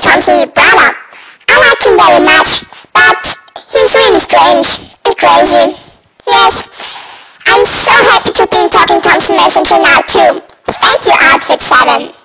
Talking to i brother. I like him very much, but he's really strange and crazy. Yes, I'm so happy to be in Talking Tom's Messenger now too. Thank you, Outfit 7.